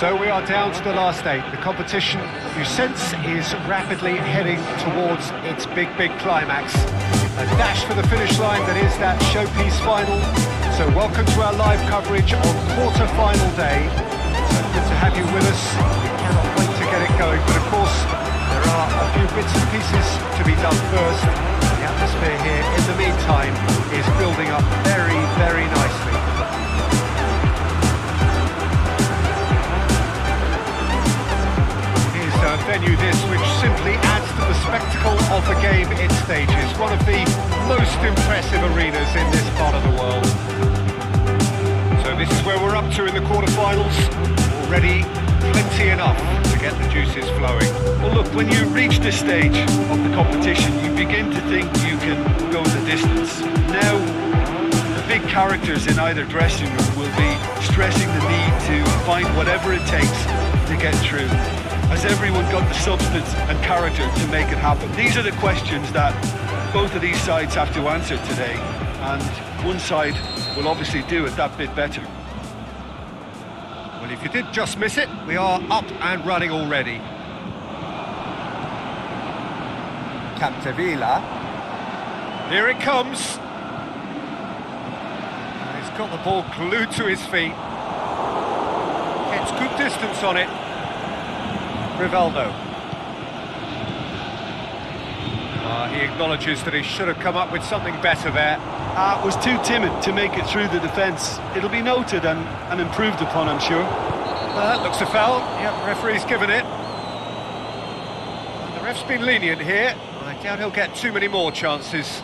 So we are down to the last eight. The competition, you sense, is rapidly heading towards its big, big climax. A dash for the finish line that is that showpiece final. So welcome to our live coverage on quarter-final day. So good to have you with us. We cannot wait to get it going, but of course, there are a few bits and pieces to be done first. Spectacle of the game it stages. One of the most impressive arenas in this part of the world. So this is where we're up to in the quarterfinals. Already plenty enough to get the juices flowing. Well look, when you reach this stage of the competition, you begin to think you can go the distance. Now, the big characters in either dressing room will be stressing the need to find whatever it takes to get through. Has everyone got the substance and character to make it happen? These are the questions that both of these sides have to answer today, and one side will obviously do it that bit better. Well, if you did just miss it, we are up and running already. Capdevila. Here it comes. He's got the ball glued to his feet. Gets good distance on it. Rivaldo. Uh, he acknowledges that he should have come up with something better there. Uh, was too timid to make it through the defence. It'll be noted and, and improved upon, I'm sure. Uh, that looks a foul. Yep, referee's given it. The ref's been lenient here. I doubt he'll get too many more chances.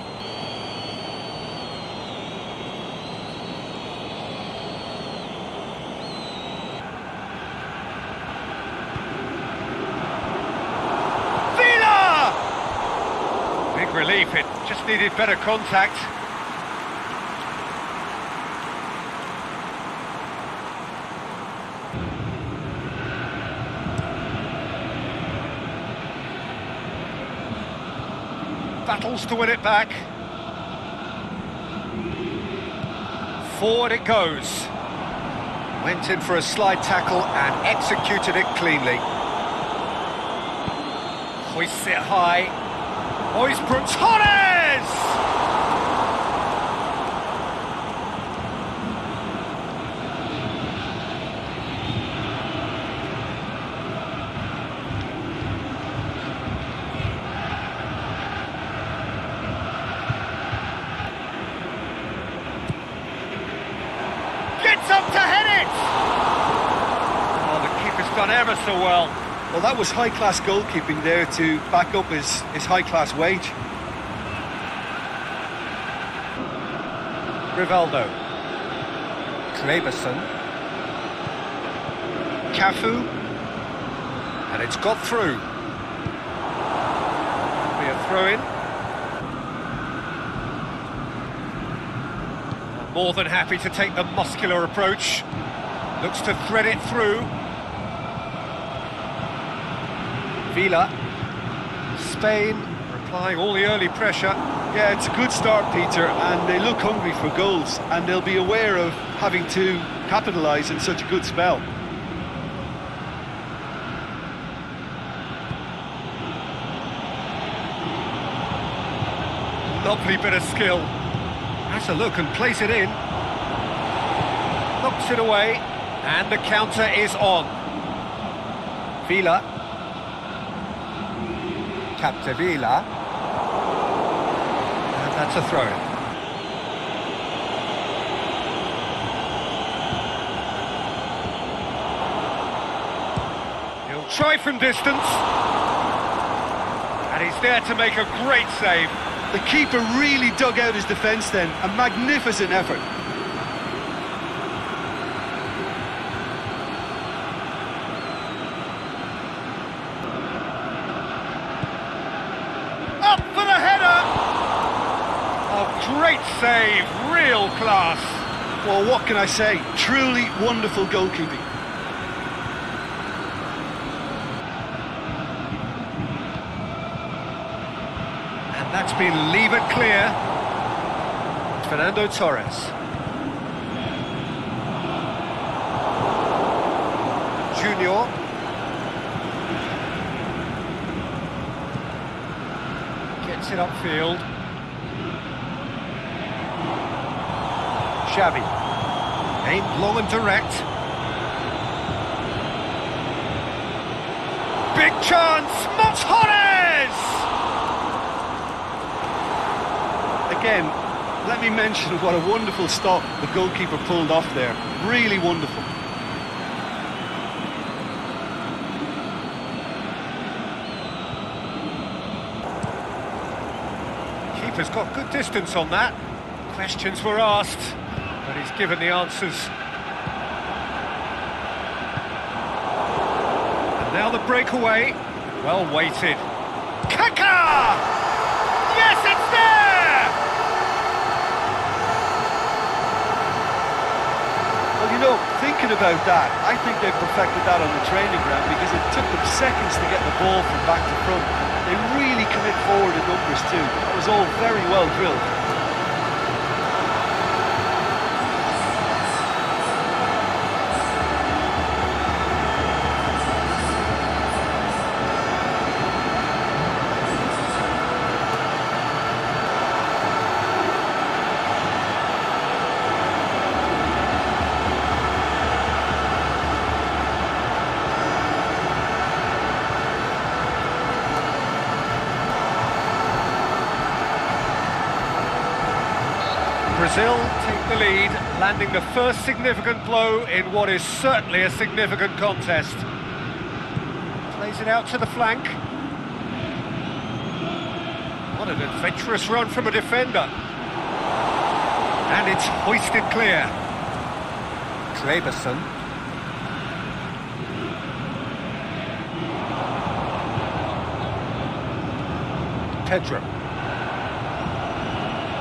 It just needed better contact. Battles to win it back. Forward it goes. Went in for a slide tackle and executed it cleanly. Hoists it high, Oisbro Torres! Gets up to head it! Oh, the keeper's done ever so well. Well, that was high-class goalkeeping there to back up his, his high-class wage. Rivaldo. Kleberson. Cafu. And it's got through. Be a throw-in. More than happy to take the muscular approach. Looks to thread it through. Villa. Spain applying all the early pressure. Yeah, it's a good start, Peter, and they look hungry for goals, and they'll be aware of having to capitalise in such a good spell. Lovely bit of skill. Has a look and plays it in. Knocks it away, and the counter is on. Villa Capdevila. And that's a throw. He'll try from distance. And he's there to make a great save. The keeper really dug out his defence then. A magnificent effort. Great save, real class. Well, what can I say? Truly wonderful goalkeeping. And that's been levered clear. Fernando Torres. Junior. Gets it upfield. Xavi. Aimed long and direct. Big chance! Monsores! Again, let me mention what a wonderful stop the goalkeeper pulled off there. Really wonderful. Keeper's got good distance on that. Questions were asked, given the answers. And now the breakaway. Well weighted. Kaka! Yes, it's there! Well, you know, thinking about that, I think they perfected that on the training ground because it took them seconds to get the ball from back to front. They really commit forward in numbers too. That was all very well drilled. The lead, landing the first significant blow in what is certainly a significant contest. Plays it out to the flank. What an adventurous run from a defender. And it's hoisted clear. Kleberson. Pedro.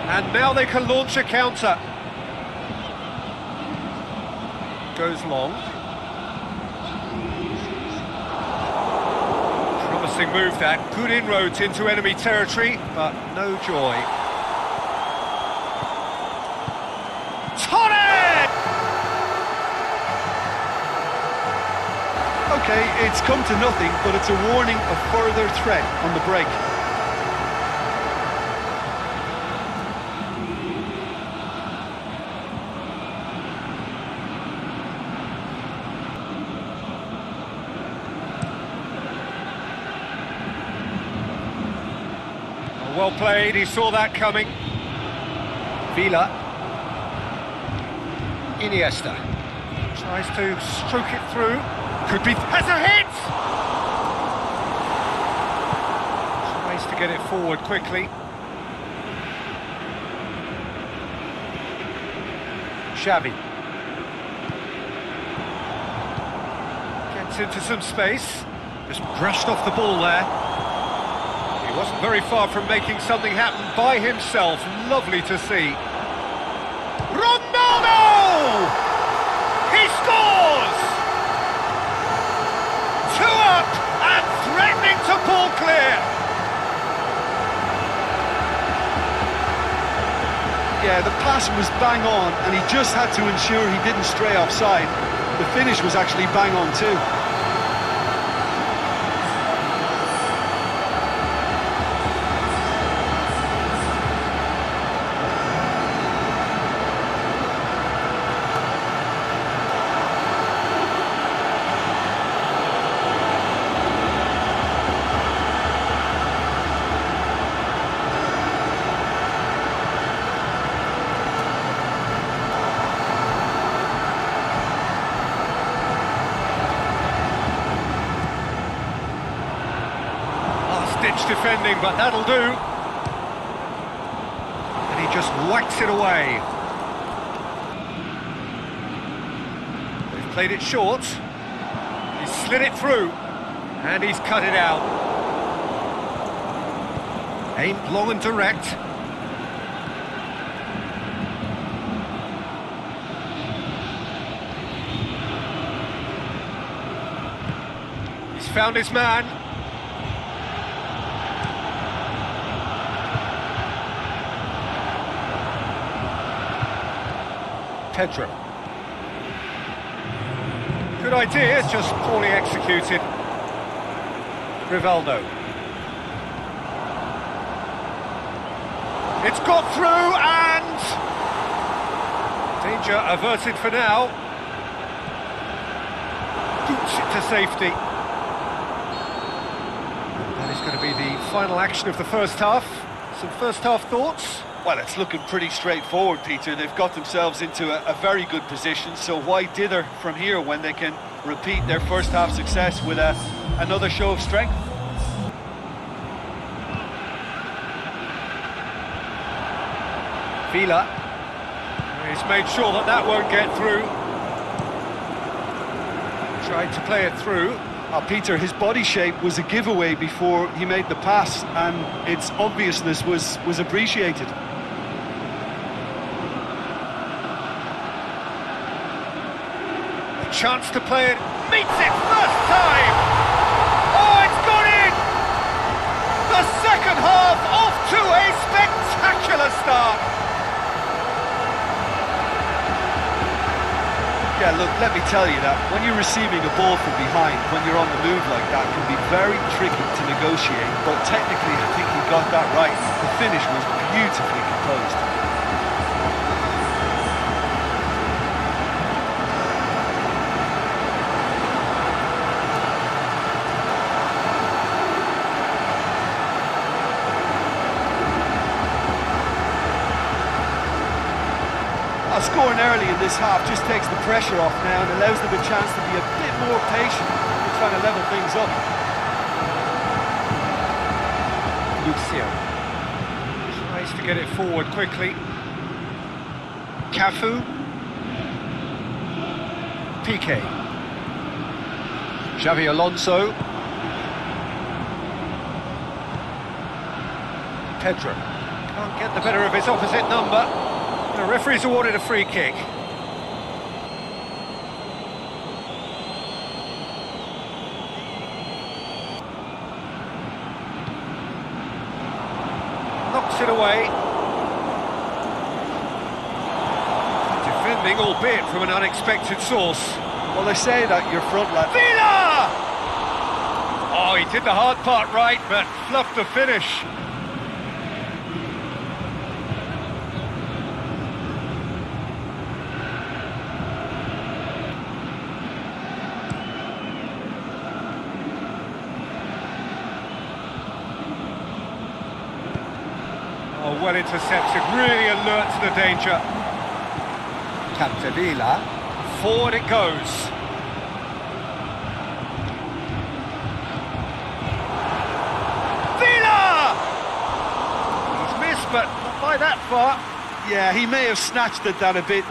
And now they can launch a counter. Goes long. Promising move that. Good inroads into enemy territory, but no joy. Torres! Okay, it's come to nothing, but it's a warning of further threat on the break. Well played, he saw that coming. Villa. Iniesta. Tries to stroke it through. Could be... Has a hit! Tries to get it forward quickly. Xavi. Gets into some space. Just brushed off the ball there. Wasn't very far from making something happen by himself. Lovely to see. Ronaldo! He scores! Two up and threatening to pull clear. Yeah, the pass was bang on, and he just had to ensure he didn't stray offside. The finish was actually bang on too. Defending, but that'll do. And he just whacks it away. They've played it short. He's slid it through. And he's cut it out. Aimed long and direct. He's found his man. Pedro. Good idea, it's just poorly executed. Rivaldo. It's got through and... Danger averted for now. Boots it to safety. That is going to be the final action of the first half. Some first half thoughts? Well, it's looking pretty straightforward, Peter. They've got themselves into a, a, very good position, so why dither from here when they can repeat their first half success with a, another show of strength? Villa. He's made sure that that won't get through. Tried to play it through. Uh, Peter, his body shape was a giveaway before he made the pass, and its obviousness was, was appreciated. Chance to play it. Meets it first time! Oh, it's gone in! The second half off to a spectacular start! Yeah, look, let me tell you that when you're receiving a ball from behind, when you're on the move like that, can be very tricky to negotiate. But technically, I think he got that right. The finish was beautifully composed. Scoring early in this half just takes the pressure off now and allows them a chance to be a bit more patient in trying to level things up. Lucio tries to get it forward quickly. Cafu. Piqué. Xabi Alonso. Pedro. Can't get the better of his opposite number. The referee's awarded a free kick. Knocks it away. Defending, albeit from an unexpected source. Well, they say that your front line... Villa! Oh, he did the hard part right, but fluffed the finish. Well intercepted, really alert to the danger. Capdevila. Forward it goes. Villa! He's missed, but not by that far. Yeah, he may have snatched it that a bit.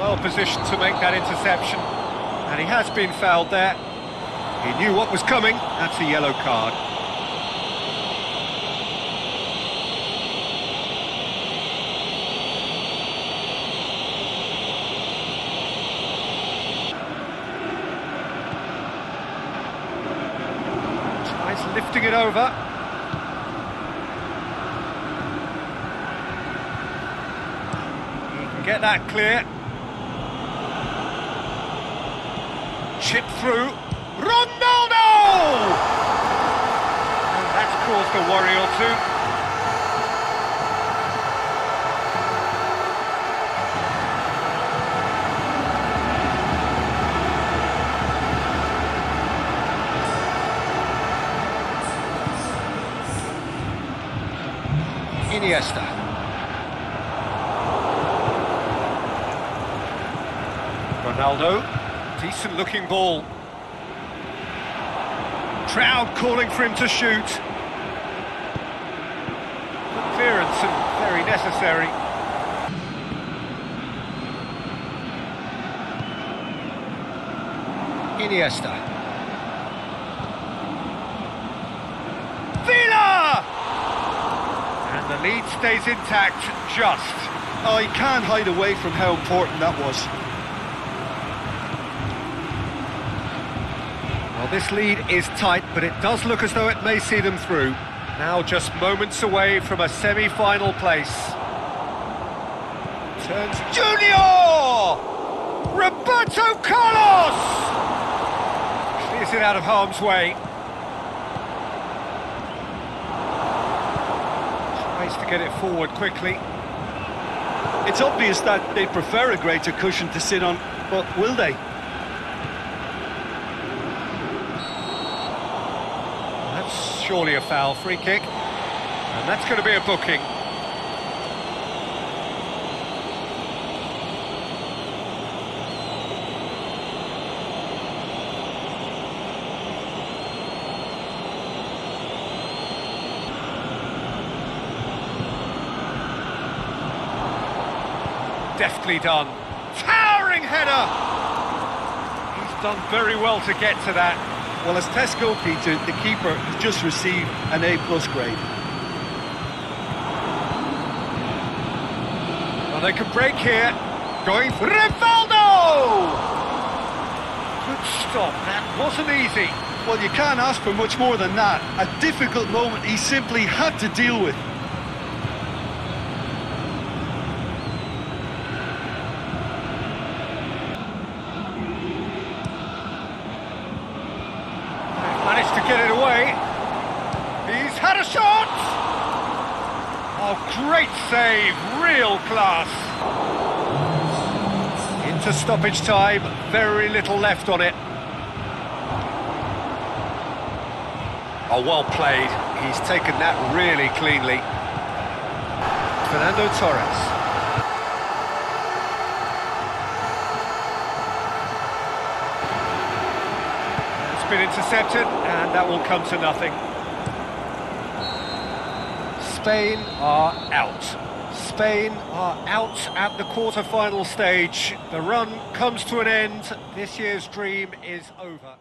Well positioned to make that interception. And he has been fouled there. He knew what was coming. That's a yellow card. Tries lifting it over. Get that clear. Chip through. Ronaldo! And that's caused a worry or two. Iniesta. Ronaldo. Decent looking ball. Crowd calling for him to shoot. Clearance and very necessary. Iniesta. Villa! And the lead stays intact, just. Oh, he can't hide away from how important that was. This lead is tight, but it does look as though it may see them through. Now just moments away from a semi-final place. Turns Junior! Roberto Carlos! Clears it out of harm's way. Tries to get it forward quickly. It's obvious that they prefer a greater cushion to sit on, but will they? That's surely a foul free kick. And that's going to be a booking. Deftly done. Towering header! He's done very well to get to that. Well, as Tesco, Peter, the keeper has just received an A-plus grade. Well, they can break here. Going for Rivaldo! Good stop, that wasn't easy. Well, you can't ask for much more than that. A difficult moment he simply had to deal with. Managed to get it away. He's had a shot! Oh, great save, real class. Into stoppage time, very little left on it. Oh, well played. He's taken that really cleanly. Fernando Torres. It's been intercepted, and that will come to nothing. Spain are out. Spain are out at the quarter-final stage. The run comes to an end. This year's dream is over.